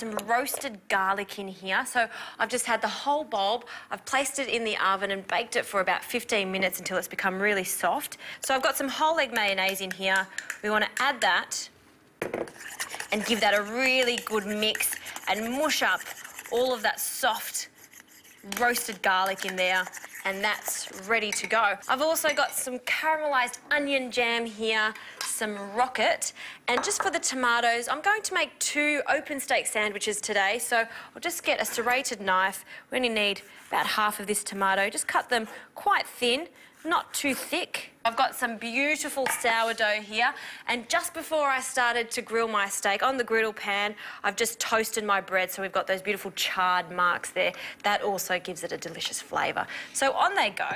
some roasted garlic in here. So I've just had the whole bulb, I've placed it in the oven and baked it for about 15 minutes until it's become really soft. So I've got some whole egg mayonnaise in here. We want to add that and give that a really good mix and mush up all of that soft roasted garlic in there and that's ready to go. I've also got some caramelised onion jam here, some rocket, and just for the tomatoes, I'm going to make two open steak sandwiches today, so I'll just get a serrated knife. We only need about half of this tomato. Just cut them quite thin, not too thick. I've got some beautiful sourdough here and just before I started to grill my steak on the griddle pan I've just toasted my bread so we've got those beautiful charred marks there. That also gives it a delicious flavour. So on they go.